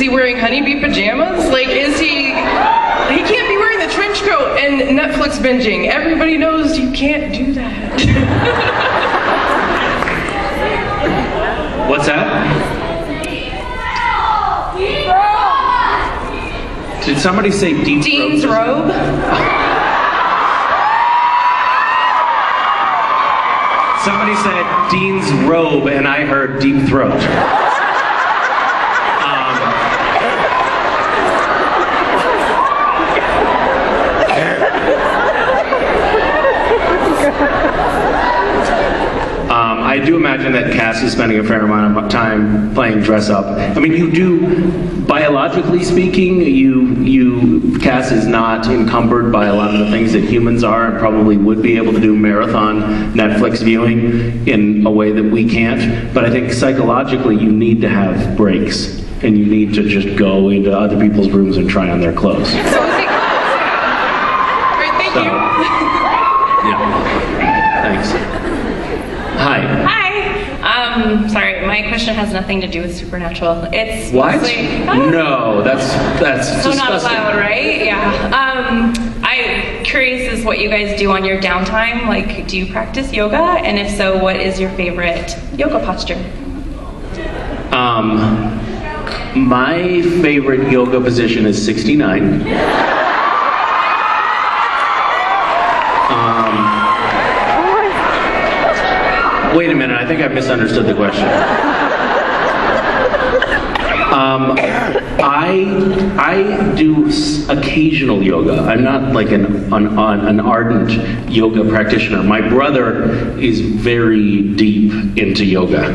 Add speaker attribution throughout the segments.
Speaker 1: Is he wearing honeybee pajamas? Like, is he? He can't be wearing the trench coat and Netflix binging. Everybody knows you can't do that.
Speaker 2: What's that? Did somebody say deep
Speaker 1: Dean's
Speaker 2: throat?
Speaker 1: robe.
Speaker 2: Somebody said Dean's robe, and I heard deep throat. Um, I do imagine that Cass is spending a fair amount of time playing dress up. I mean, you do, biologically speaking, you, you, Cass is not encumbered by a lot of the things that humans are, and probably would be able to do marathon Netflix viewing in a way that we can't. But I think psychologically, you need to have breaks, and you need to just go into other people's rooms and try on their clothes.
Speaker 1: So is he? Great, thank
Speaker 2: So,
Speaker 1: you.
Speaker 2: yeah. Thanks. Hi.
Speaker 3: Hi. Um, sorry, my question has nothing to do with supernatural. It's
Speaker 2: What?
Speaker 3: mostly-
Speaker 2: No, that's that's
Speaker 3: So not
Speaker 2: disgusting.
Speaker 3: allowed, right? Yeah. Um, I'm curious is what you guys do on your downtime. Like, do you practice yoga? And if so, what is your favorite yoga posture?
Speaker 2: Um, my favorite yoga position is 69. Wait a minute, I think I misunderstood the question. Um, I I do occasional yoga. I'm not like an, an an ardent yoga practitioner. My brother is very deep into yoga,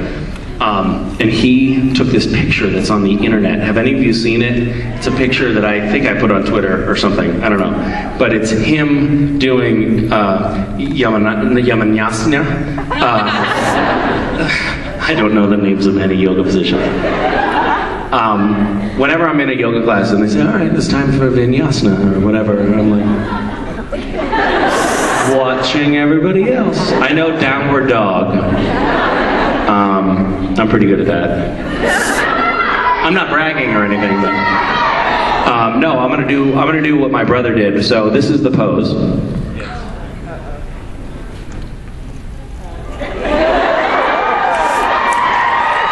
Speaker 2: um, and he took this picture that's on the internet. Have any of you seen it? It's a picture that I think I put on Twitter or something. I don't know, but it's him doing uh, yamana- yamanyasana. Uh, I don't know the names of any yoga positions um, whenever I'm in a yoga class and they say, all right, it's time for vinyasana or whatever, and I'm like, watching everybody else. I know downward dog. Um, I'm pretty good at that. I'm not bragging or anything, but um, no, I'm gonna do I'm gonna do what my brother did. So this is the pose.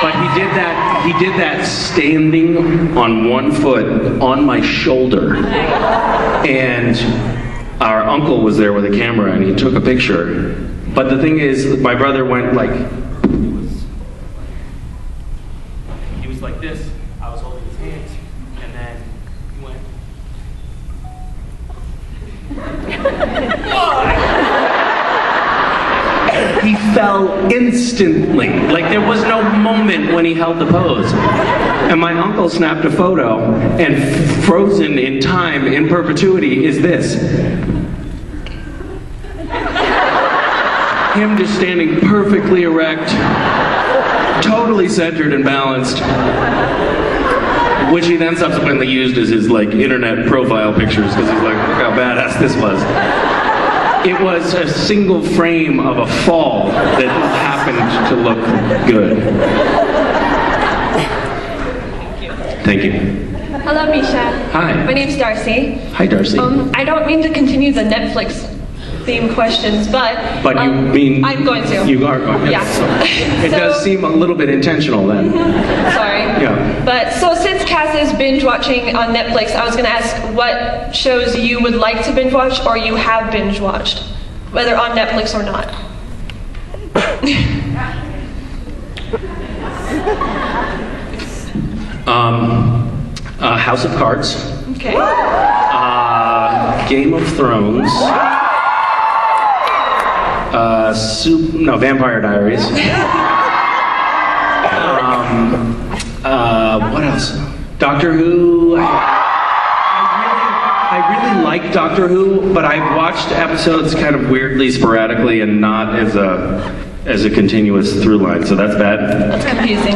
Speaker 2: But he did that. He did that standing on one foot on my shoulder, and our uncle was there with a camera, and he took a picture. But the thing is, my brother went like. He was like this. I was holding his hands, and then he went. he fell instantly. Like there was no moment when he held the pose. And my uncle snapped a photo, and frozen in time, in perpetuity, is this. Him just standing perfectly erect, totally centered and balanced. Which he then subsequently used as his like internet profile pictures because he's like, look how badass this was. It was a single frame of a fall that happened to look good. Thank you.
Speaker 4: Hello, Misha.
Speaker 2: Hi.
Speaker 4: My name's Darcy.
Speaker 2: Hi, Darcy.
Speaker 4: Um, I don't mean to continue the Netflix theme questions, but
Speaker 2: but you
Speaker 4: um,
Speaker 2: mean
Speaker 4: I'm going to.
Speaker 2: You are going. to.
Speaker 4: Yeah.
Speaker 2: So it
Speaker 4: So-
Speaker 2: does seem a little bit intentional then.
Speaker 4: Sorry.
Speaker 2: Yeah.
Speaker 4: But so since Cass is binge watching on Netflix, I was going to ask what shows you would like to binge watch or you have binge watched, whether on Netflix or not.
Speaker 2: Um, uh, House of Cards,
Speaker 4: Okay.
Speaker 2: uh, Game of Thrones, uh, Soup, no, Vampire Diaries. Um, uh, what else? Doctor Who. I, I really, like Doctor Who, but I've watched episodes kind of weirdly, sporadically, and not as a as a continuous through line. So that's bad.
Speaker 4: That's confusing.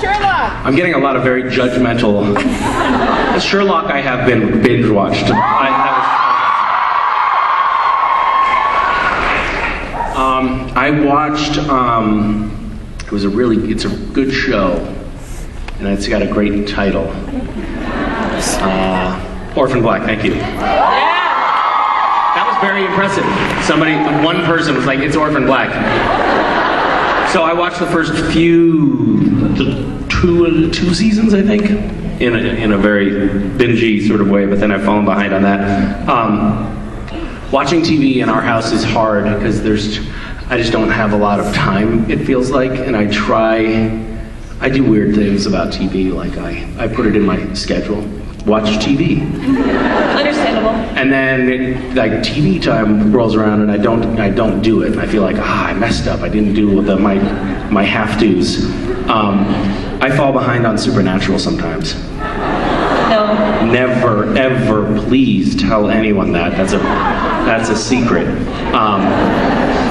Speaker 4: Sherlock!
Speaker 2: I'm getting a lot of very judgmental. Sherlock, I have been binge watched. I, that was- um, I watched. Um, it was a really. It's a good show. and it's got a great title. Uh, Orphan Black. Thank you. That was very impressive. Somebody, one person was like, "It's Orphan Black." So I watched the first few, two, two seasons, I think, in a, in a very bingy sort of way. But then I've fallen behind on that. Um, watching TV in our house is hard because there's, I just don't have a lot of time. It feels like, and I try. I do weird things about TV, like I, I put it in my schedule. Watch TV.
Speaker 4: Understandable.
Speaker 2: And then like TV time rolls around and I don't I don't do it. And I feel like ah I messed up. I didn't do the my my have tos. Um, I fall behind on Supernatural sometimes.
Speaker 4: No.
Speaker 2: Never ever please tell anyone that. That's a that's a secret. Um,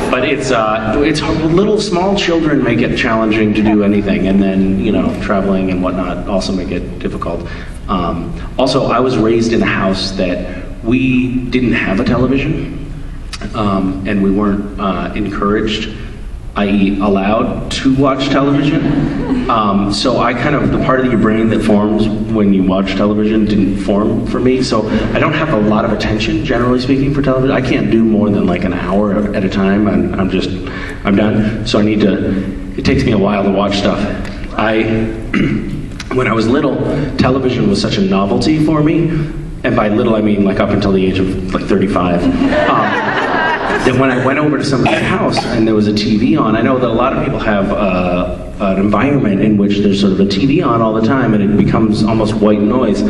Speaker 2: but it's uh, it's little small children make it challenging to do anything, and then you know traveling and whatnot also make it difficult. Um, also, I was raised in a house that we didn't have a television, um, and we weren't uh, encouraged, i.e., allowed to watch television. Um, so I kind of the part of your brain that forms when you watch television didn't form for me. So I don't have a lot of attention, generally speaking, for television. I can't do more than like an hour at a time. I'm, I'm just I'm done. So I need to. It takes me a while to watch stuff. I. when I was little, television was such a novelty for me, and by little I mean like up until the age of like 35. Um, that when I went over to somebody's house and there was a TV on, I know that a lot of people have uh, an environment in which there's sort of a TV on all the time and it becomes almost white noise.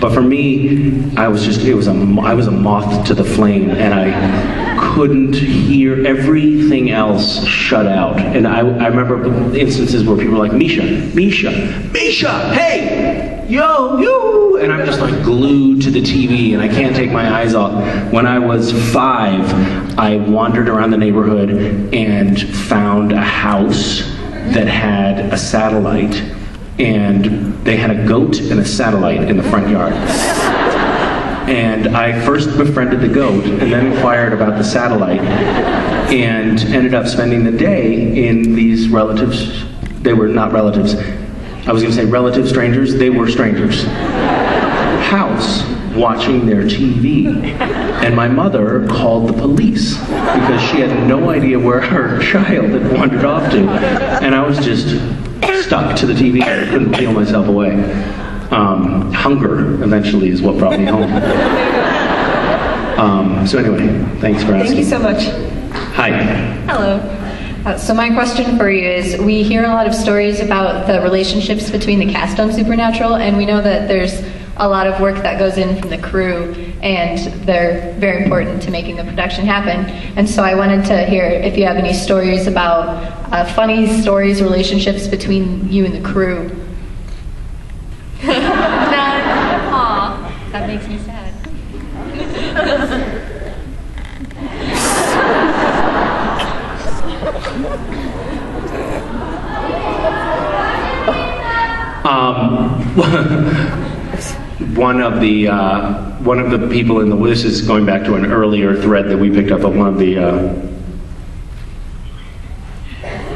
Speaker 2: But for me, I was just it was a I was a moth to the flame, and I couldn't hear everything else shut out. And I, I remember instances where people were like, Misha, Misha, Misha, hey, yo, you. And I'm just like glued to the TV and I can't take my eyes off. When I was five, I wandered around the neighborhood and found a house that had a satellite and they had a goat and a satellite in the front yard. And I first befriended the goat and then inquired about the satellite and ended up spending the day in these relatives. They were not relatives. I was going to say relative strangers. They were strangers. House watching their TV. And my mother called the police because she had no idea where her child had wandered off to. And I was just stuck to the TV. I couldn't peel myself away. Um, hunger eventually is what brought me home. Um, so anyway, thanks for asking.
Speaker 4: Thank you so much.
Speaker 2: Hi.
Speaker 5: Hello. Uh, so my question for you is, we hear a lot of stories about the relationships between the cast on Supernatural, and we know that there's a lot of work that goes in from the crew, and they're very important to making the production happen. And so I wanted to hear if you have any stories about uh, funny stories, relationships between you and the crew. None. Aw, that makes me sad.
Speaker 2: Um, one of the uh, one of the people in the this is going back to an earlier thread that we picked up of one of the. Uh,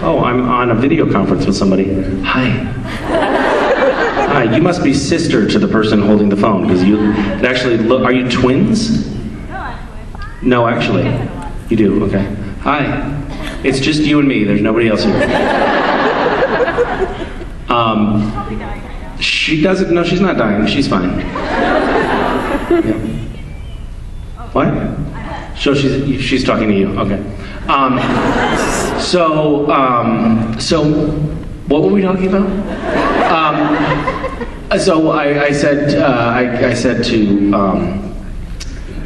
Speaker 2: oh, I'm on a video conference with somebody. Hi. Hi. You must be sister to the person holding the phone because you it actually look. Are you twins? No, actually. No, actually, you do. Okay. Hi. It's just you and me. There's nobody else here. Um, she doesn't. No, she's not dying. She's fine. Yeah. What? So she's she's talking to you. Okay. Um, so um, so what were we talking about? Um, so I, I said uh, I, I said to. Um,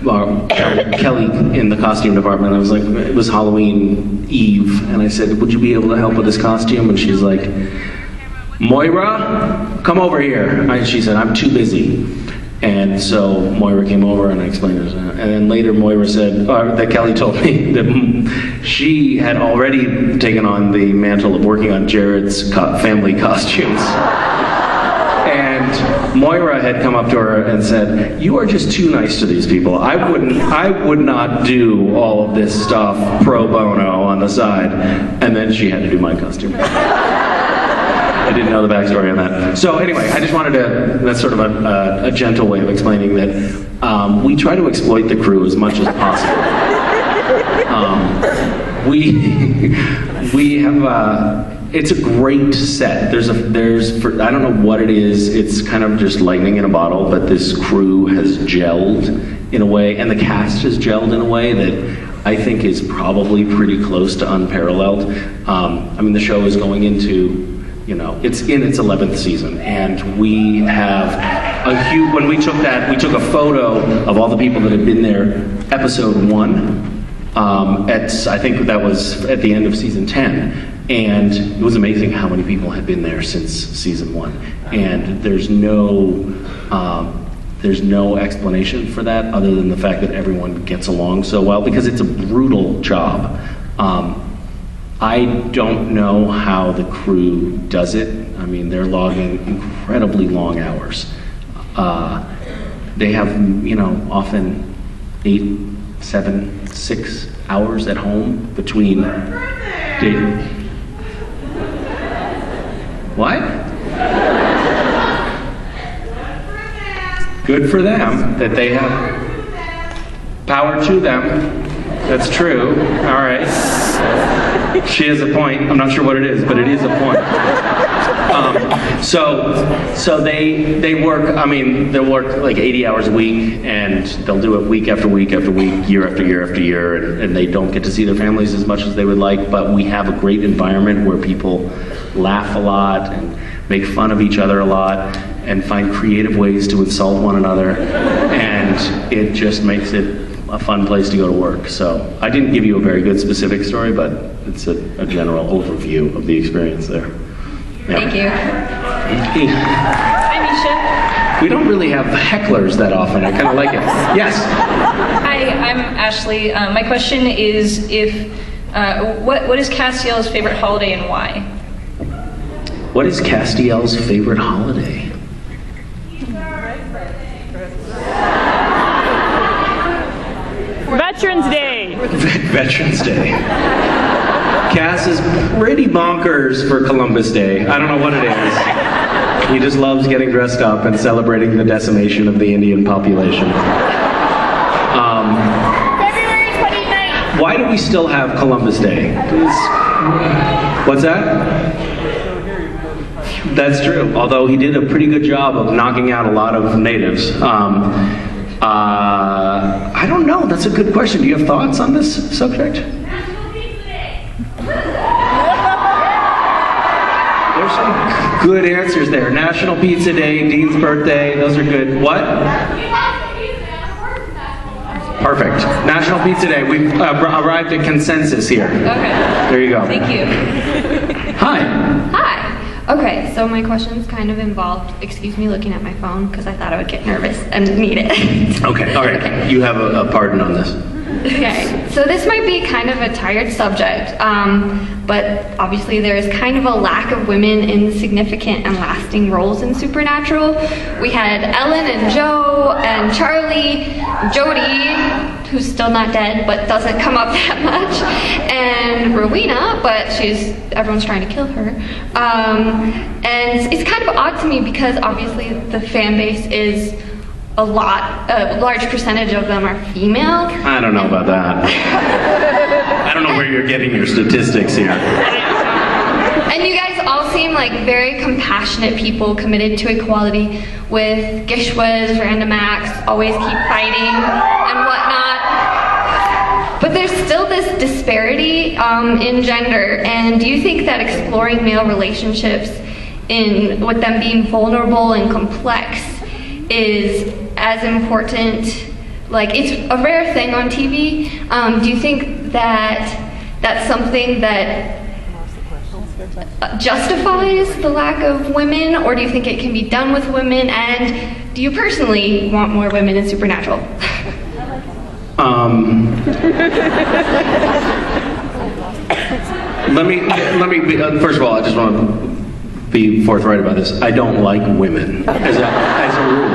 Speaker 2: well, Kelly in the costume department. I was like, it was Halloween Eve, and I said, "Would you be able to help with this costume?" And she's like, Moira, come over here. And she said, I'm too busy. And so Moira came over and I explained it. And then later Moira said, or that Kelly told me that hmm, she had already taken on the mantle of working on Jared's co- family costumes. And Moira had come up to her and said, "You are just too nice to these people. I wouldn't. I would not do all of this stuff pro bono on the side." And then she had to do my costume. I didn't know the backstory on that. So anyway, I just wanted to. That's sort of a, a, a gentle way of explaining that um, we try to exploit the crew as much as possible. Um, we we have. Uh, it's a great set. There's a there's for, I don't know what it is. It's kind of just lightning in a bottle, but this crew has gelled in a way, and the cast has gelled in a way that I think is probably pretty close to unparalleled. Um, I mean, the show is going into you know, it's in its 11th season, and we have a huge. When we took that, we took a photo of all the people that had been there. Episode one, um, at I think that was at the end of season 10, and it was amazing how many people had been there since season one. And there's no. Um, there's no explanation for that other than the fact that everyone gets along so well because it's a brutal job. Um, I don't know how the crew does it. I mean, they're logging incredibly long hours. Uh, they have, you know, often eight, seven, six hours at home between. Day- what? Good for them that they have power to them. That's true. All right. She has a point. I'm not sure what it is, but it is a point. Um, so, so they they work. I mean, they'll work like 80 hours a week, and they'll do it week after week after week, year after year after year, and, and they don't get to see their families as much as they would like. But we have a great environment where people laugh a lot and make fun of each other a lot and find creative ways to insult one another, and it just makes it a fun place to go to work. So I didn't give you a very good specific story, but it's a, a general overview of the experience there. Yeah.
Speaker 5: Thank you.
Speaker 4: Hi, Misha.
Speaker 2: We don't really have hecklers that often. I kind of like it. Yes.
Speaker 6: Hi, I'm Ashley. Uh, my question is if uh, what what is Castiel's favorite holiday and why?
Speaker 2: What is Castiel's favorite holiday?
Speaker 7: Veterans Day.
Speaker 2: Veterans Day. Cass is pretty bonkers for Columbus Day. I don't know what it is. He just loves getting dressed up and celebrating the decimation of the Indian population. Um,
Speaker 7: February 29th.
Speaker 2: why do we still have Columbus Day? What's that? That's true. Although he did a pretty good job of knocking out a lot of natives. Um, uh, I don't know. That's a good question. Do you have thoughts on this subject? National Pizza Day. There's some good answers there. National Pizza Day, Dean's birthday. Those are good. What? Perfect. National Pizza Day. We've uh, arrived at consensus here.
Speaker 6: Okay.
Speaker 2: There you go.
Speaker 6: Thank you.
Speaker 2: Hi.
Speaker 8: Hi. Okay, so my questions kind of involved, excuse me looking at my phone because I thought I would get nervous and need it.
Speaker 2: Okay. All right. You have a, a pardon on this.
Speaker 8: okay, so this might be kind of a tired subject, um, but obviously there is kind of a lack of women in significant and lasting roles in Supernatural. We had Ellen and Jo and Charlie, Jodie, who's still not dead but doesn't come up that much, and Rowena, but she's everyone's trying to kill her. Um, and it's kind of odd to me because obviously the fan base is a lot, a large percentage of them are female.
Speaker 2: I don't know about that. I don't know where you're getting your statistics here.
Speaker 8: And you guys all seem like very compassionate people committed to equality with GISHWHES, Random Acts, always keep fighting and. But there's still this disparity um, in gender, and do you think that exploring male relationships in with them being vulnerable and complex is as important? Like it's a rare thing on TV. Um, do you think that that's something that justifies the lack of women, or do you think it can be done with women? And do you personally want more women in Supernatural?
Speaker 2: Um, let me let me uh, first of all, I just want to be forthright about this. I don't like women as a as a rule.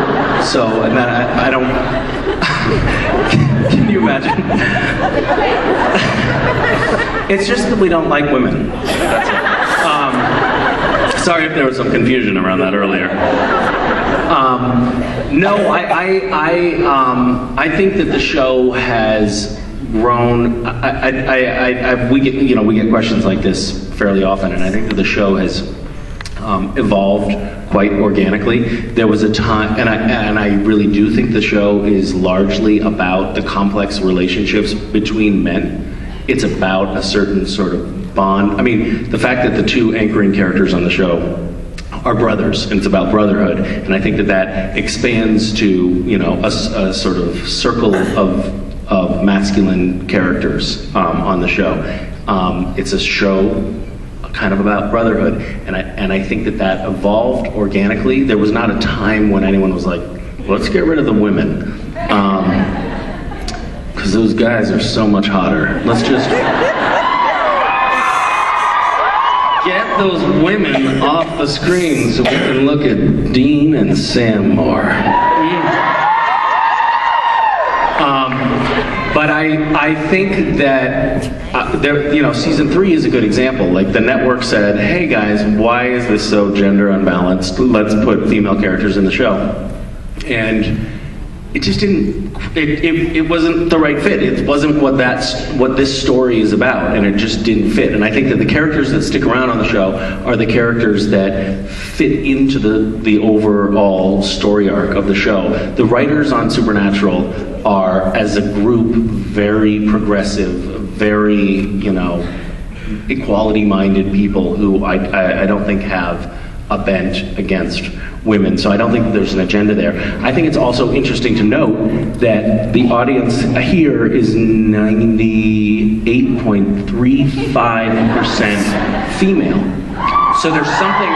Speaker 2: So and that I, I don't. Can you imagine? it's just that we don't like women. Um, Sorry if there was some confusion around that earlier. Um, no, I, I, I, um, I think that the show has grown. I, I, I, I, we get, you know, we get questions like this fairly often, and I think that the show has um, evolved quite organically. There was a time, and I, and I really do think the show is largely about the complex relationships between men. It's about a certain sort of bond. I mean, the fact that the two anchoring characters on the show are brothers, and it's about brotherhood, and I think that that expands to you know a sort of circle of of masculine characters um, on the show. Um, it's a show kind of about brotherhood, and I and I think that that evolved organically. There was not a time when anyone was like, "Let's get rid of the women," because those guys are so much hotter. Let's just those women off the screen so we can look at Dean and Sam more. Um, but I, I think that uh, there, you know, season three is a good example. Like the network said, "Hey guys, why is this so gender unbalanced? Let's put female characters in the show," and it just didn't. It, it, it wasn't the right fit. It wasn't what that's what this story is about, and it just didn't fit. And I think that the characters that stick around on the show are the characters that fit into the the overall story arc of the show. The writers on Supernatural are, as a group, very progressive, very you know equality-minded people who I, I, I don't think have a bent against women. So I don't think there's an agenda there. I think it's also interesting to note that the audience here is 98.35% female. So there's something,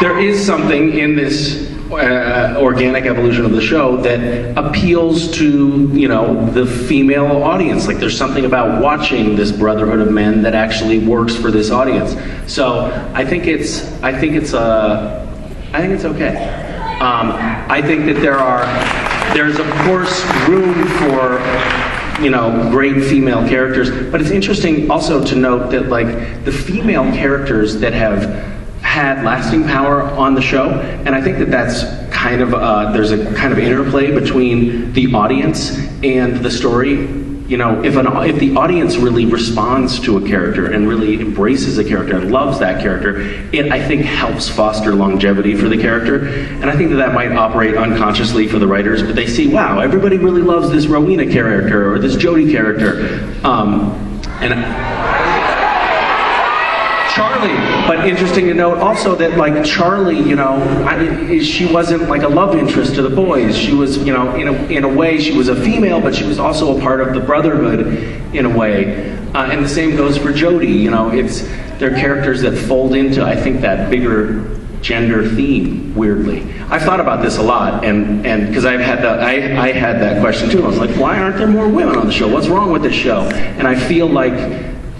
Speaker 2: there is something in this uh, organic evolution of the show that appeals to you know the female audience. Like there's something about watching this brotherhood of men that actually works for this audience. So i think it's i think it's uh, i think it's okay. Um, i think that there are there's of course room for you know great female characters. But it's interesting also to note that like the female characters that have had lasting power on the show, and I think that that's kind of uh, there's a kind of interplay between the audience and the story. You know, if an if the audience really responds to a character and really embraces a character and loves that character, it I think helps foster longevity for the character, and I think that that might operate unconsciously for the writers. But they see, wow, everybody really loves this Rowena character or this Jody character, um, and. Charlie. But interesting to note also that like Charlie, you know, I, she wasn't like a love interest to the boys. She was, you know, in a, in a way, she was a female, but she was also a part of the brotherhood in a way. Uh, and the same goes for Jody. You know, it's they're characters that fold into I think that bigger gender theme. Weirdly, I've thought about this a lot, and and because I've had that I I had that question too. I was like, why aren't there more women on the show? What's wrong with this show? And I feel like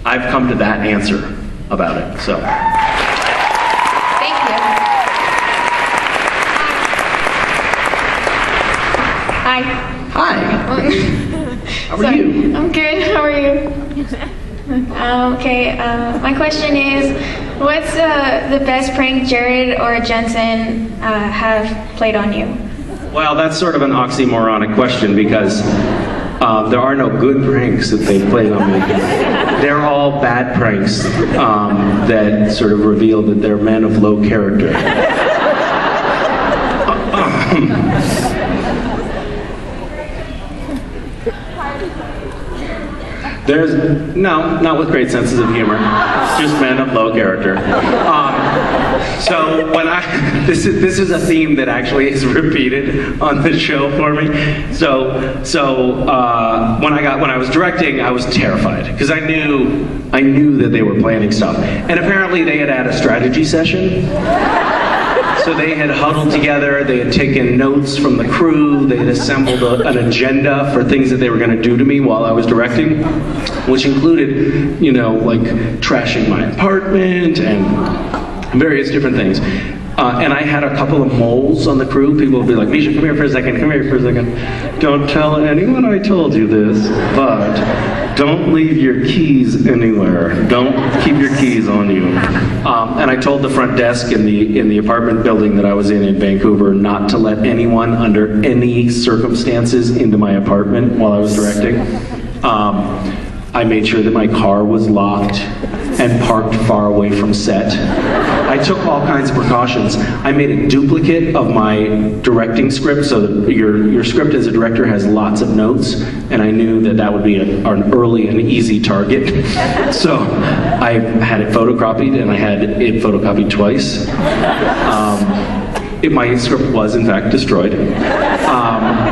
Speaker 2: I've come to that answer about it. So.
Speaker 5: Thank you.
Speaker 9: Hi.
Speaker 2: Hi. How are
Speaker 9: Sorry.
Speaker 2: you?
Speaker 9: I'm good. How are you? Um, okay. Uh, my question is, what's uh, the best prank Jared or Jensen uh, have played on you?
Speaker 2: Well, that's sort of an oxymoronic question because um, there are no good pranks that they've played on me. They're all bad pranks um, that sort of reveal that they're men of low character. There's no, not with great senses of humor. Just men of low character. Um, so when I this is this is a theme that actually is repeated on the show for me. So so uh, when I got when I was directing, I was terrified because I knew I knew that they were planning stuff, and apparently they had had a strategy session. So they had huddled together, they had taken notes from the crew, they had assembled a, an agenda for things that they were going to do to me while I was directing, which included, you know, like trashing my apartment and various different things. Uh, and I had a couple of moles on the crew. People would be like, Misha, come here for a second, come here for a second. Don't tell anyone I told you this, but don't leave your keys anywhere. Don't keep your keys on you. Um, and I told the front desk in the in the apartment building that I was in in Vancouver not to let anyone under any circumstances into my apartment while I was directing. Um, I made sure that my car was locked and parked far away from set. I took all kinds of precautions. I made a duplicate of my directing script so that your, your script as a director has lots of notes, and I knew that that would be a, an early and easy target. so I had it photocopied, and I had it photocopied twice. Um, it, my script was in fact destroyed. Um,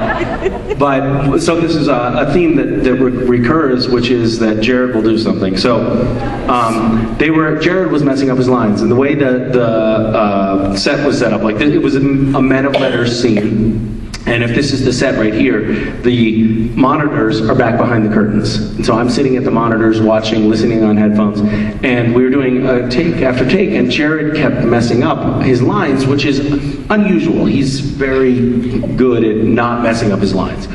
Speaker 2: but so this is a, a theme that, that re- recurs, which is that Jared will do something. So um, they were Jared was messing up his lines, and the way that the uh, set was set up, like it was a, men of letters scene. And if this is the set right here, the monitors are back behind the curtains. And so I'm sitting at the monitors watching, listening on headphones, and we were doing a take after take, and Jared kept messing up his lines, which is unusual. He's very good at not messing up his lines.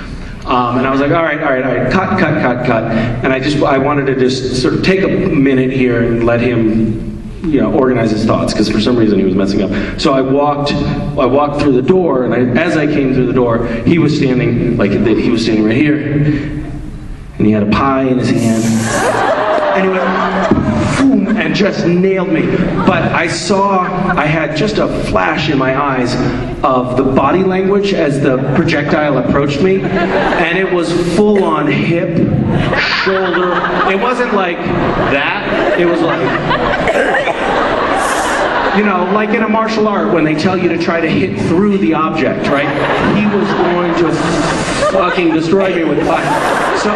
Speaker 2: Um, and I was like, all right, all right, all right, cut, cut, cut, cut. And I just, I wanted to just sort of take a minute here and let him you know, organize his thoughts because for some reason he was messing up. So I walked, I walked through the door, and I, as I came through the door, he was standing like he was standing right here, and he had a pie in his hand, and he went boom and just nailed me. But I saw, I had just a flash in my eyes of the body language as the projectile approached me, and it was full on hip, shoulder. It wasn't like that. It was like you know, like in a martial art when they tell you to try to hit through the object, right? He was going to fucking destroy me with fire. So,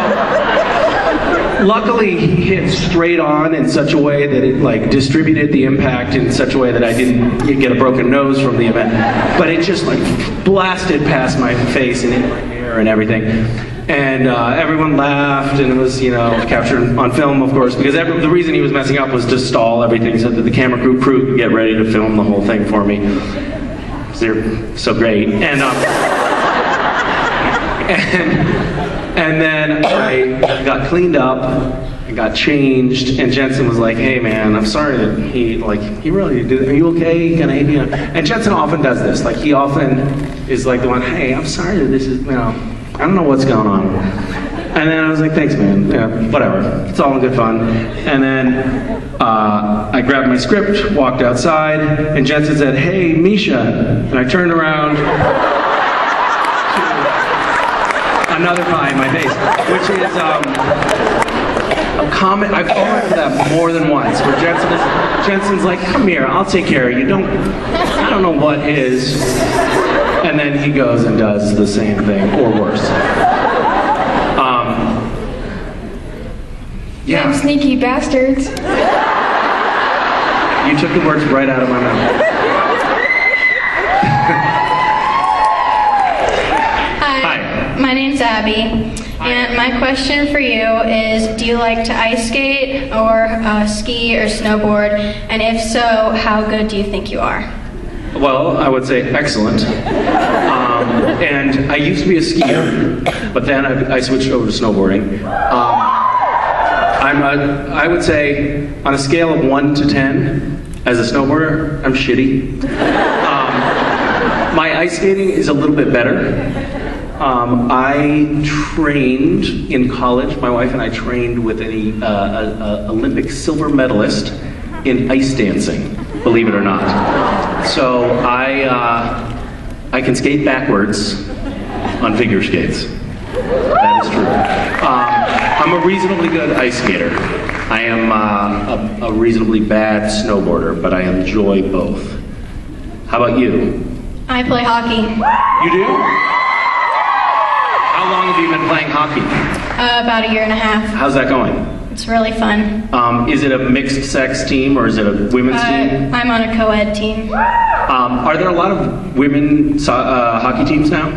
Speaker 2: luckily, he hit straight on in such a way that it like distributed the impact in such a way that I didn't get a broken nose from the event. But it just like blasted past my face and in my hair and everything and uh, everyone laughed, and it was, you know, captured on film, of course, because every, the reason he was messing up was to stall everything so that the camera crew, crew could get ready to film the whole thing for me. They're so great, and um, and and then I got cleaned up. I got changed, and Jensen was like, "Hey, man, I'm sorry that he like he really did. Are you okay? Can I, you know?" And Jensen often does this. Like he often is like the one, "Hey, I'm sorry that this is, you know, I don't know what's going on." And then I was like, "Thanks, man. Yeah, whatever. It's all in good fun." And then uh, I grabbed my script, walked outside, and Jensen said, "Hey, Misha," and I turned around another pie in my face, which is um, a comment. I've fallen for that more than once. Where Jensen is, Jensen's like, "Come here, I'll take care of you." Don't, I don't know what is, and then he goes and does the same thing or worse. Um,
Speaker 9: Damn sneaky bastards.
Speaker 2: you took the words right out of my mouth.
Speaker 10: Hi.
Speaker 2: Hi.
Speaker 10: My name's Abby. And my question for you is Do you like to ice skate or uh, ski or snowboard? And if so, how good do you think you are?
Speaker 2: Well, I would say excellent. Um, and I used to be a skier, but then I, I switched over to snowboarding. Um, I'm a, I would say, on a scale of 1 to 10, as a snowboarder, I'm shitty. Um, my ice skating is a little bit better. Um, I trained in college. My wife and I trained with an uh, Olympic silver medalist in ice dancing. Believe it or not. So I uh, I can skate backwards on figure skates. That is true. Um, I'm a reasonably good ice skater. I am uh, a, a reasonably bad snowboarder, but I enjoy both. How about you?
Speaker 10: I play hockey.
Speaker 2: You do? How long have you been playing hockey?
Speaker 10: Uh, about a year and a half.
Speaker 2: How's that going?
Speaker 10: It's really fun.
Speaker 2: Um, is it a mixed sex team or is it a women's team?
Speaker 10: Uh, I'm on a co ed team. Uh,
Speaker 2: Um, are there a lot of women so- uh, hockey teams now?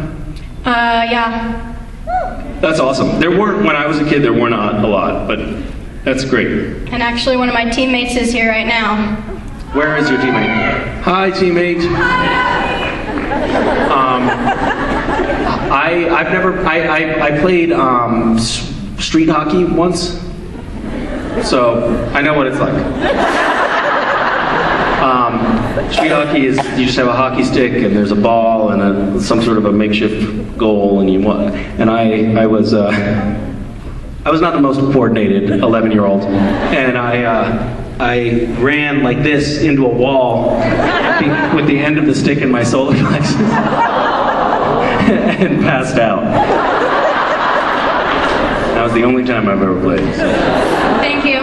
Speaker 10: yeah.
Speaker 2: That's awesome. There weren't when I was a kid. There were not a lot, but that's great.
Speaker 10: And actually, one of my teammates is here right now.
Speaker 2: Where is your teammate? Hi, teammate. Um, I I've never I I, I played um, street hockey once, so I know what it's like. Um, street hockey is you just have a hockey stick and there's a ball and a, some sort of a makeshift goal and you want. And I I was. Uh, I was not the most coordinated 11 year old, and I, uh, I ran like this into a wall with the end of the stick in my solar plexus and passed out. Was the only time I've ever played. so
Speaker 10: Thank you.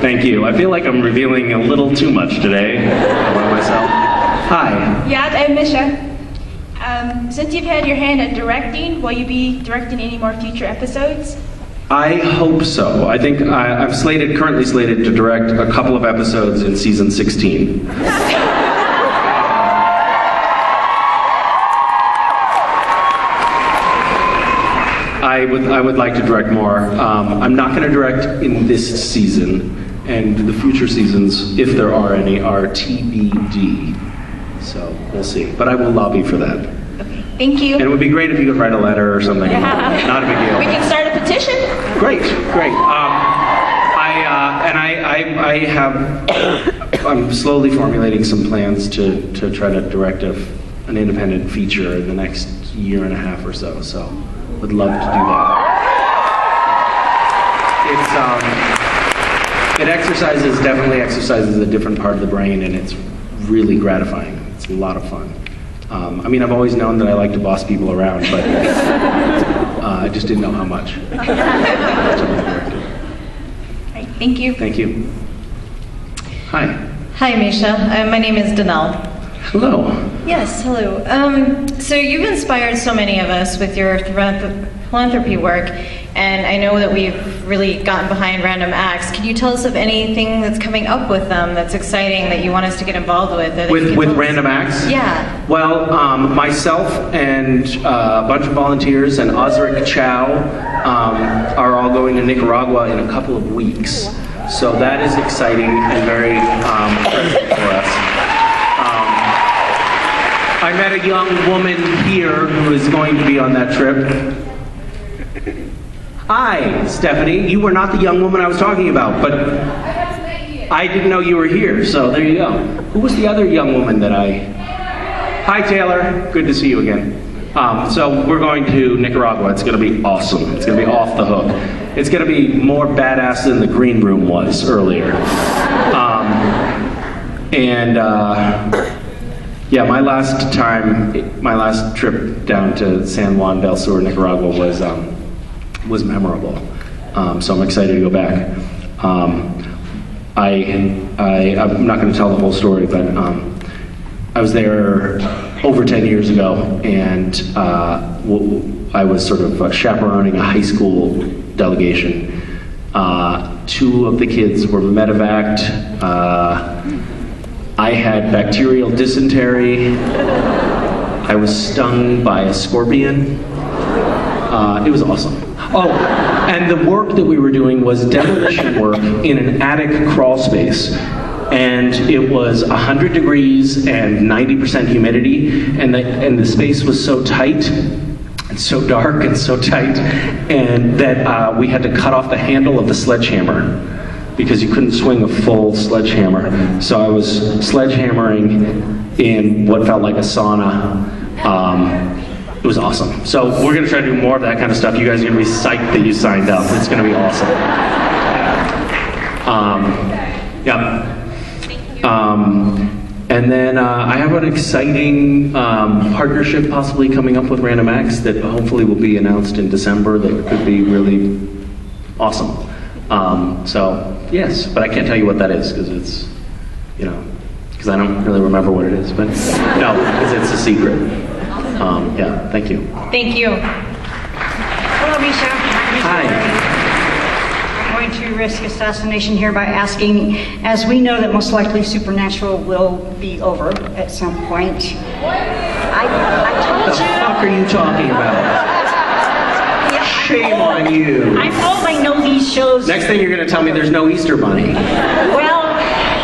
Speaker 2: Thank you. I feel like I'm revealing a little too much today about myself. Hi.
Speaker 11: Yeah, I'm Misha. Um, since you've had your hand at directing, will you be directing any more future episodes?
Speaker 2: I hope so. I think I, I'm slated, currently slated to direct a couple of episodes in season 16. I would, I would like to direct more. Um, I'm not going to direct in this season, and the future seasons, if there are any, are TBD. So we'll see. But I will lobby for that. Okay.
Speaker 11: Thank you.
Speaker 2: And it would be great if you could write a letter or something. Not a big deal.
Speaker 11: We can start a petition.
Speaker 2: Great, great. Um, I uh, and I, I, I have. I'm slowly formulating some plans to, to try to direct a, an independent feature in the next year and a half or so. So, would love to do that. It's um, it exercises definitely exercises a different part of the brain, and it's really gratifying. It's a lot of fun. Um, I mean, I've always known that I like to boss people around, but uh, I just didn't know how much.
Speaker 11: Right, thank you.
Speaker 2: Thank you. Hi.
Speaker 12: Hi, Misha. Uh, my name is Danelle.
Speaker 2: Hello.
Speaker 12: Yes, hello. Um, so you've inspired so many of us with your philanthropy work, and I know that we've really gotten behind Random Acts. Can you tell us of anything that's coming up with them that's exciting that you want us to get involved with?
Speaker 2: With with Random Acts?
Speaker 12: Yeah.
Speaker 2: Well, um, myself and uh, a bunch of volunteers and Osric Chau um, are all going to Nicaragua in a couple of weeks. So that is exciting and very um, for us. I met a young woman here who is going to be on that trip. Hi, Stephanie. You were not the young woman I was talking about, but I didn't know you were here, so there you go. Who was the other young woman that I. Hi, Taylor. Good to see you again. Um, so we're going to Nicaragua. It's going to be awesome. It's going to be off the hook. It's going to be more badass than the green room was earlier. Um, and uh, yeah, my last time, my last trip down to San Juan del Sur, Nicaragua, was um, was memorable. Um, so I'm excited to go back. Um, I, I I'm not going to tell the whole story, but um, I was there over 10 years ago, and uh, I was sort of chaperoning a high school delegation. Uh, two of the kids were medevaced. Uh, I had bacterial dysentery. I was stung by a scorpion. Uh, it was awesome. Oh, and the work that we were doing was demolition work in an attic crawl space. And it was 100 degrees and 90% humidity, and the, and the space was so tight and so dark and so tight, and that uh, we had to cut off the handle of the sledgehammer because you couldn't swing a full sledgehammer. So I was sledgehammering in what felt like a sauna. Um, it was awesome. So we're gonna try to do more of that kind of stuff. You guys are gonna be psyched that you signed up. It's gonna be awesome. Um, yeah. Um, and then uh, I have an exciting um, partnership possibly coming up with Random Acts that hopefully will be announced in December that could be really awesome. Um, so yes, but I can't tell you what that is because it's, you know, because I don't really remember what it is. But no, because it's a secret. Um, yeah. Thank you.
Speaker 13: Thank you. Hello, Misha.
Speaker 2: Hi.
Speaker 13: I'm going to risk assassination here by asking, as we know that most likely supernatural will be over at some point. I, I
Speaker 2: What
Speaker 13: told
Speaker 2: the
Speaker 13: you.
Speaker 2: fuck are you talking about? Shame oh on you.
Speaker 13: I'm old. I know these shows.
Speaker 2: Next thing you're going to tell me there's no Easter Bunny.
Speaker 13: Well,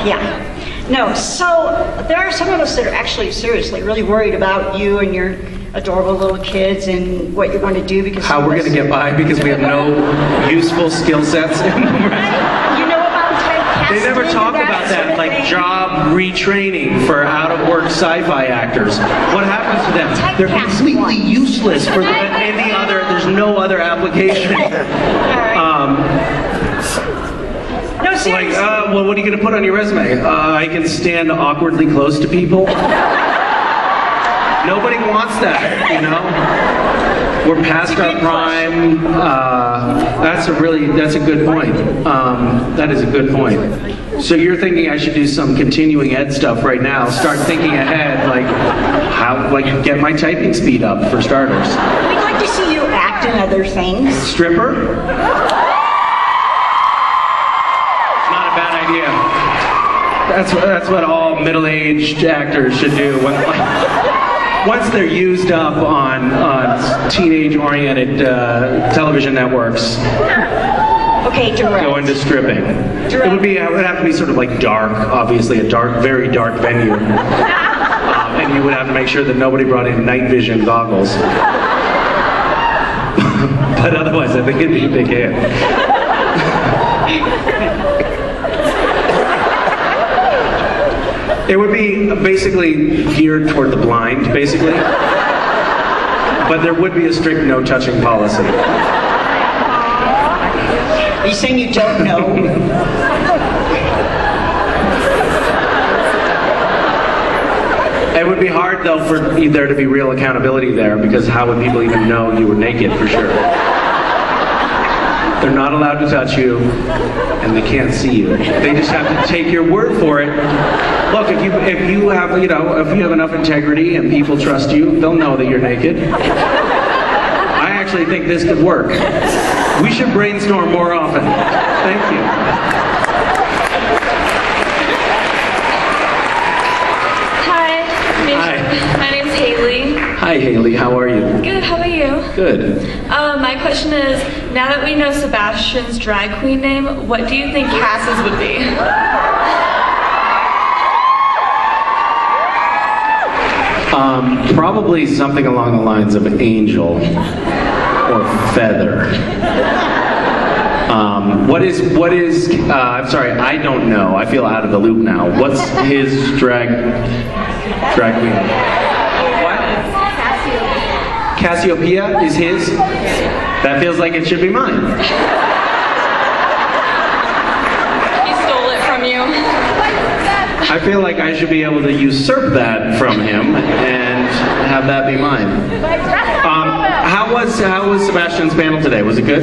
Speaker 13: yeah. No, so there are some of us that are actually seriously really worried about you and your adorable little kids and what you're going to do because
Speaker 2: How we're going to get by because we have no useful skill sets.
Speaker 13: You know about
Speaker 2: They never talk
Speaker 13: and
Speaker 2: about
Speaker 13: sort
Speaker 2: that,
Speaker 13: of
Speaker 2: like
Speaker 13: thing?
Speaker 2: job retraining for out of work sci fi actors. What happens to them? They're completely useless for the, any other, no other application. Um,
Speaker 13: No,
Speaker 2: like,
Speaker 13: seriously.
Speaker 2: uh, well, what are you going to put on your resume? Uh, I can stand awkwardly close to people. Nobody wants that, you know? We're past our prime. Uh, that's a really, that's a good point. Um, that is a good point. So you're thinking I should do some continuing ed stuff right now? Start thinking ahead, like how, like get my typing speed up for starters.
Speaker 13: We'd like to see you act in other things.
Speaker 2: Stripper? Not a bad idea. That's what, that's what all middle-aged actors should do. When, once they're used up on, on teenage-oriented uh, television networks,
Speaker 13: Okay, direct.
Speaker 2: go into stripping. It would be it would have to be sort of like dark, obviously a dark, very dark venue, you would have to make sure that nobody brought in night vision goggles. but otherwise, I think it'd be a big hit. It would be basically geared toward the blind, basically. But there would be a strict no touching policy.
Speaker 13: Are you saying you don't know?
Speaker 2: It would be hard though for there to be real accountability there because how would people even know you were naked for sure? They're not allowed to touch you and they can't see you. They just have to take your word for it. Look, if you if you have you know if you have enough integrity and people trust you, they'll know that you're naked. I actually think this could work. We should brainstorm more often. Thank you.
Speaker 3: Hi.
Speaker 2: Hi.
Speaker 3: My name's Haley.
Speaker 2: Hi Haley, how are you?
Speaker 3: Good, how about you?
Speaker 2: Good.
Speaker 3: Uh, my question is, now that we know Sebastian's drag queen name, what do you think Cass's would be?
Speaker 2: Um, probably something along the lines of angel or feather. Um, what is what is? Uh, I'm sorry, I don't know. I feel out of the loop now. What's his drag drag queen? Cassiopeia is his. That feels like it should be mine.
Speaker 3: He stole it from you.
Speaker 2: I feel like I should be able to usurp that from him and have that be mine. Um, how was how was Sebastian's panel today? Was it good?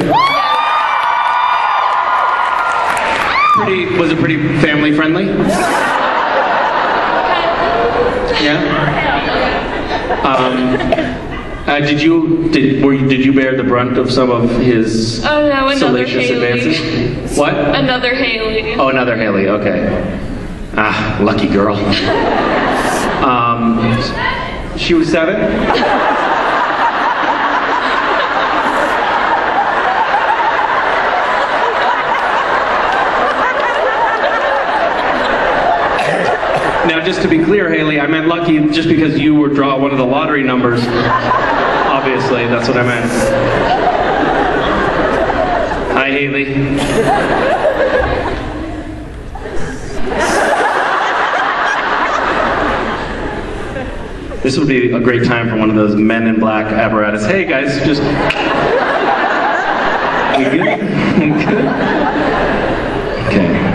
Speaker 2: Pretty was it pretty family friendly? Yeah. Um, uh, did you did were you, did you bear the brunt of some of his
Speaker 3: Oh no,
Speaker 2: salacious
Speaker 3: Haley.
Speaker 2: advances? What?
Speaker 3: Another Haley.
Speaker 2: Oh, another Haley. Okay. Ah, lucky girl. Um, she was seven. just to be clear, Haley, I meant lucky just because you were draw one of the lottery numbers. Obviously, that's what I meant. Hi, Haley. This would be a great time for one of those men in black apparatus. Hey guys, just. Good? Good? Okay.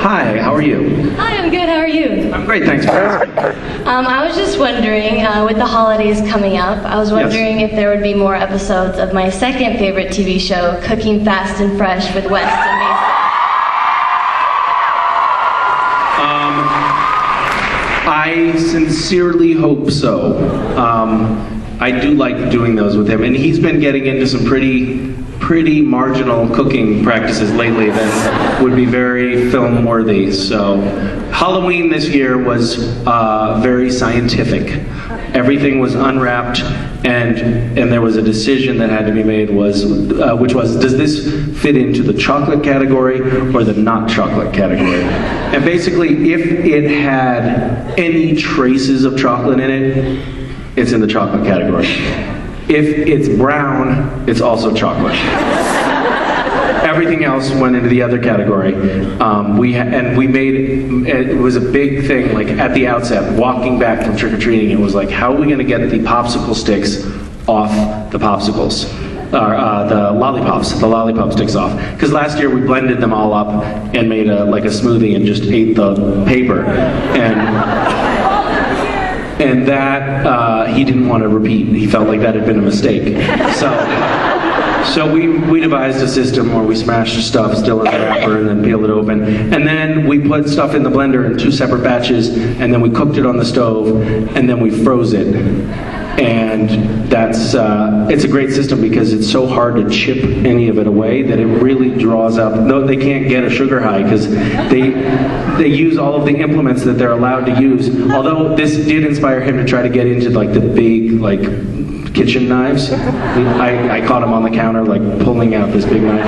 Speaker 2: Hi, how are you?
Speaker 14: Hi, I'm good. How are you?
Speaker 2: I'm great, thanks for asking.
Speaker 14: Um, I was just wondering, uh, with the holidays coming up, I was
Speaker 2: Yes.
Speaker 14: wondering if there would be more episodes of my second favorite TV show, Cooking Fast and Fresh with West and Maison.
Speaker 2: Um, I sincerely hope so. Um, I do like doing those with him, and he's been getting into some pretty, pretty marginal cooking practices lately that would be very film worthy. So Halloween this year was uh, very scientific. Everything was unwrapped, and and there was a decision that had to be made. Was uh, which was does this fit into the chocolate category or the not chocolate category? And basically, if it had any traces of chocolate in it, it's in the chocolate category. If it's brown, it's also chocolate. Everything else went into the other category. Um, we ha- and we made it was a big thing. Like at the outset, walking back from trick or treating, it was like, how are we going to get the popsicle sticks off the popsicles? Or uh, the lollipops, the lollipop sticks off. Because last year we blended them all up and made a like a smoothie and just ate the paper. And and that uh, he didn't want to repeat. He felt like that had been a mistake. So. So we, we devised a system where we smashed stuff still in the wrapper and then peeled it open. And then we put stuff in the blender in two separate batches and then we cooked it on the stove and then we froze it. And that's, uh, it's a great system because it's so hard to chip any of it away that it really draws up. No, they can't get a sugar high because they, they use all of the implements that they're allowed to use. Although this did inspire him to try to get into like the big, like, kitchen knives. I, I caught him on the counter, like pulling out this big knife,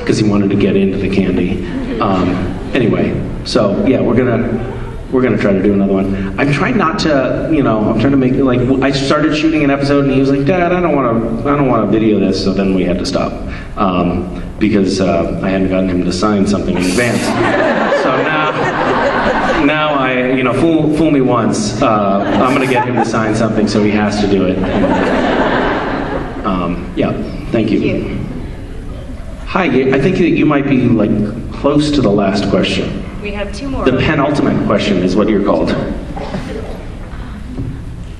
Speaker 2: because he wanted to get into the candy. Um, anyway, so yeah, we're gonna we're gonna try to do another one. I'm trying not to, you know, I'm trying to make like I started shooting an episode, and he was like, Dad, I don't want to, I don't want to video this. So then we had to stop um, because uh, I hadn't gotten him to sign something in advance. so now now I, you know, fool, fool me once. Uh, I'm going to get him to sign something, so he has to do it. Um, yeah, thank you. Hi, I think that you might be like close to the last question.
Speaker 3: We have two more.
Speaker 2: The penultimate question is what you're called.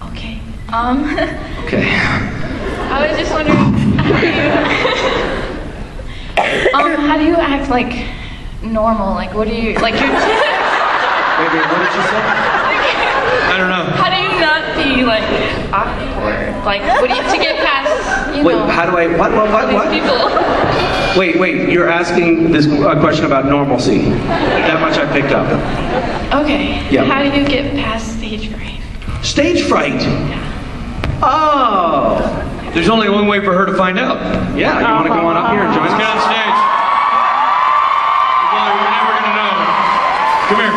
Speaker 9: Okay. Um,
Speaker 2: Okay.
Speaker 9: I was just wondering, how do you, um, how do you act like normal? Like, what do you like? You're.
Speaker 2: Wait, wait, what did you say? I don't know.
Speaker 9: How do you not be like awkward? Like, what do you to get past? You
Speaker 2: Wait,
Speaker 9: know,
Speaker 2: how do I? What? What? What? What?
Speaker 9: people.
Speaker 2: Wait, wait. You're asking this a question about normalcy. That much I picked up.
Speaker 9: Okay.
Speaker 2: Yeah.
Speaker 9: How do you get past stage fright?
Speaker 2: Stage fright. Yeah. Oh.
Speaker 15: There's only one way for her to find out.
Speaker 2: Yeah, you want to go on up here and join
Speaker 15: Let's get on stage. Well, we're never gonna know. Come here.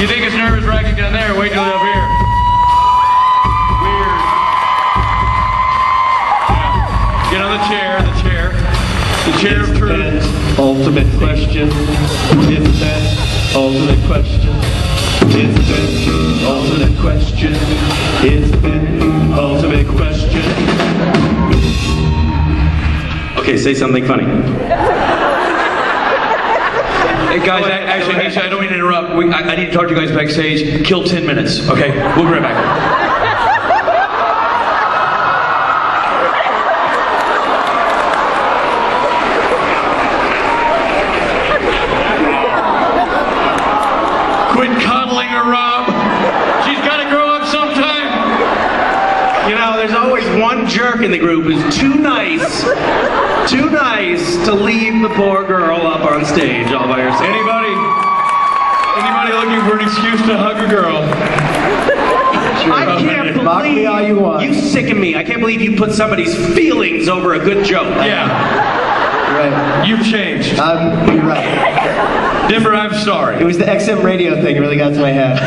Speaker 15: You think it's nervous wracking down there? Wait till up here. Weird. Yeah. Get on the chair, the chair. The chair of truth.
Speaker 16: Ultimate question. It's that ultimate question. It's that ultimate question. It's that ultimate question.
Speaker 2: Okay, say something funny.
Speaker 15: Hey guys, I, actually, Misha, I don't mean to interrupt. We, I, I need to talk to you guys backstage. Kill 10 minutes, okay? We'll be right back. Quit coddling her, Rob. She's got to grow up sometime.
Speaker 2: You know, there's always one jerk in the group who's too nice, too nice to leave the poor girl up on stage all by herself.
Speaker 15: Anybody? Anybody looking for an excuse to hug a girl?
Speaker 2: I can't believe me all you, want. you sicken me. I can't believe you put somebody's feelings over a good joke.
Speaker 15: Yeah.
Speaker 17: Right.
Speaker 15: You've changed.
Speaker 17: Um, you're right.
Speaker 15: Denver, I'm sorry.
Speaker 17: It was the XM radio thing that really got to my head.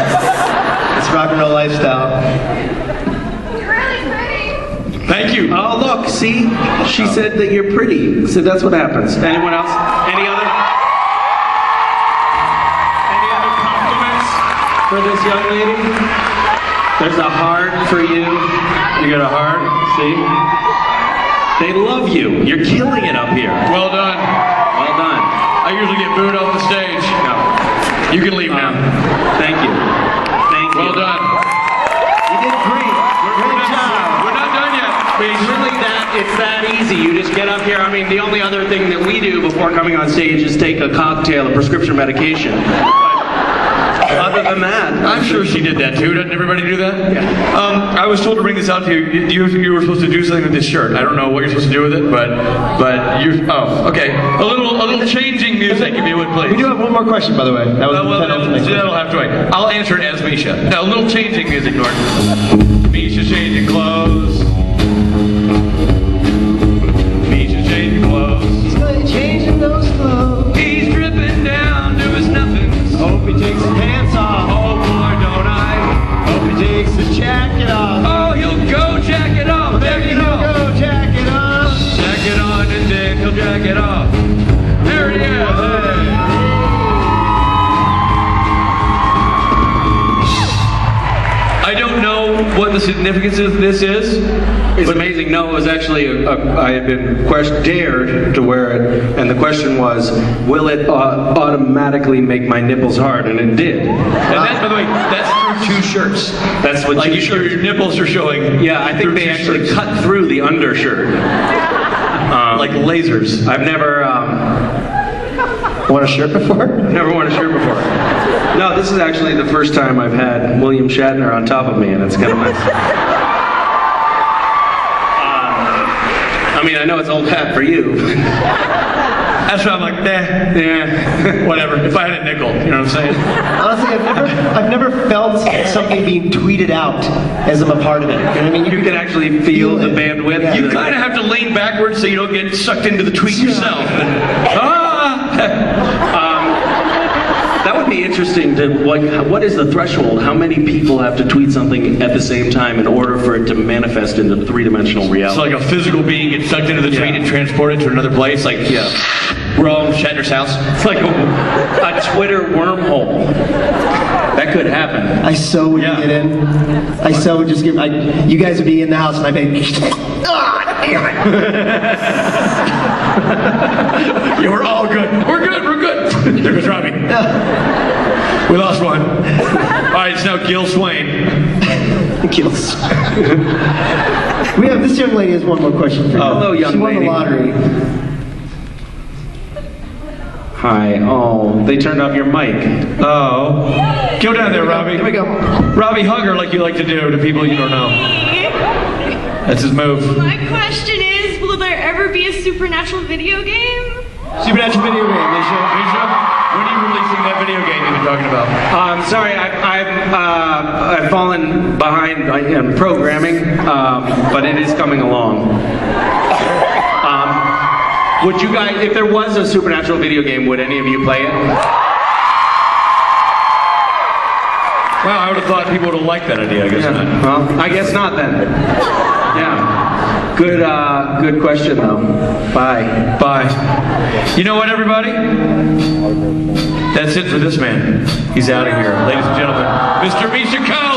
Speaker 17: It's rock and roll lifestyle.
Speaker 15: Thank you.
Speaker 2: Oh, look, see? She said that you're pretty. So that's what happens. Anyone else? Any other? Any other compliments for this young lady? There's a heart for you. You got a heart? See? They love you. You're killing it up here.
Speaker 15: Well done.
Speaker 2: Well done.
Speaker 15: I usually get booed off the stage.
Speaker 2: No.
Speaker 15: You can leave now.
Speaker 2: Um, thank you. Thank you.
Speaker 15: Well done.
Speaker 2: You did great. Great job.
Speaker 15: We're not done yet.
Speaker 2: It's really that it's that easy. You just get up here. I mean, the only other thing that we do before coming on stage is take a cocktail of prescription medication. Other than that,
Speaker 15: I'm sure she did that too. Doesn't everybody do that? Yeah. Um, I was told to bring this out to you. You, you were supposed to do something with this shirt. I don't know what you're supposed to do with it, but but you're. Oh, okay. A little a little changing music, if you would please.
Speaker 17: We do have one more question, by the way. That was
Speaker 15: Uh, well,
Speaker 17: the
Speaker 15: that'll,
Speaker 17: penultimate
Speaker 15: that'll have to wait. I'll answer it as Misha. Now, a little changing music, Norton. Misha changing clothes. The significance of this is.
Speaker 2: It's amazing. No, it was actually a, a, I had been quest- dared to wear it, and the question was, will it uh, automatically make my nipples hard? And it did.
Speaker 15: And that, by the way, that's through two shirts.
Speaker 2: That's what
Speaker 15: Like
Speaker 2: two
Speaker 15: you sure
Speaker 2: shirts-
Speaker 15: your nipples are showing.
Speaker 2: Yeah, I think they actually
Speaker 15: shirts.
Speaker 2: cut through the undershirt. Um,
Speaker 15: like lasers.
Speaker 2: I've never um,
Speaker 17: Worn a shirt before?
Speaker 2: never worn a shirt before. No, this is actually the first time I've had William Shatner on top of me, and it's kind of nice. Uh, I mean, I know it's old hat for you.
Speaker 15: That's why I'm like, nah,
Speaker 2: yeah,
Speaker 15: whatever. If I had a nickel, you know what I'm saying?
Speaker 17: Honestly, I've never, I've never felt something being tweeted out as I'm a part of it. You know what I mean?
Speaker 2: You can actually feel the bandwidth.
Speaker 15: You kind of have to lean backwards so you don't get sucked into the tweet yourself. Ah!
Speaker 2: Um, that would be interesting to like. What is the threshold? How many people have to tweet something at the same time in order for it to manifest into three-dimensional
Speaker 15: So
Speaker 2: reality?
Speaker 15: like a physical being gets sucked into the tweet
Speaker 2: Yeah.
Speaker 15: and transported to another place. Like,
Speaker 2: Yeah.
Speaker 15: we're Shatner's house.
Speaker 2: It's like a, a Twitter wormhole. That could happen.
Speaker 17: I so would
Speaker 15: Yeah.
Speaker 17: get in. I so would just give. I, you guys would be in the house, and I'd be. Ah, damn
Speaker 15: Yeah, we're all good. We're good. We're good. There goes Robbie. We lost one. All right, it's now Gil Swain.
Speaker 17: Gil Kills. we have this young lady has one more question for you.
Speaker 2: Oh, hello, young
Speaker 17: she won the lottery.
Speaker 2: Hi. Oh, they turned off your mic.
Speaker 15: Oh. Go down there, Robbie.
Speaker 17: Here we go.
Speaker 15: Robbie, hug her like you like to do to people you don't know. That's his move.
Speaker 9: My question is, will there ever be a supernatural video game?
Speaker 17: Supernatural video game, Misha.
Speaker 15: Misha, when are you releasing that video game you've been talking about?
Speaker 2: Um, sorry, I, I've, uh, I've fallen behind in programming, um, but it is coming along. Um, would you guys, if there was a supernatural video game, would any of you play it?
Speaker 15: Well, I would have thought people would have liked that idea. I guess not.
Speaker 2: Well, I guess not then. Yeah. Good, uh, good question though. Bye.
Speaker 15: Bye. You know what, everybody? That's it for this man. He's out of here. Ladies and gentlemen, Mr. Misha.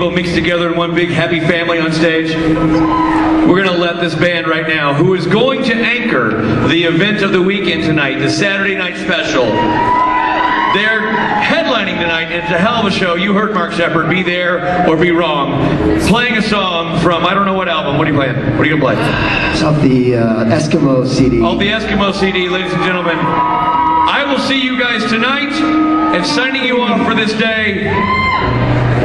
Speaker 15: People mixed together in one big happy family on stage. We're going to let this band right now, who is going to anchor the event of the weekend tonight, the Saturday night special. They're headlining tonight. and It's a hell of a show. You heard Mark Sheppard, Be There or Be Wrong, playing a song from I don't know what album. What are you playing? What are you going to play?
Speaker 17: It's off the uh, Eskimo CD.
Speaker 15: Oh, the Eskimo CD, ladies and gentlemen. I will see you guys tonight, and signing you off for this day,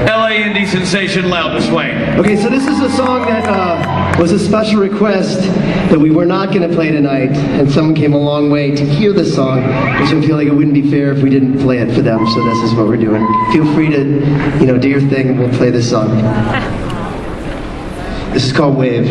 Speaker 15: LA indie sensation Louden Swain.
Speaker 17: Okay, so this is a song that uh, was a special request that we were not going to play tonight, and someone came a long way to hear this song, which I feel like it wouldn't be fair if we didn't play it for them. So this is what we're doing. Feel free to, you know, do your thing, and we'll play this song. This is called. Wave.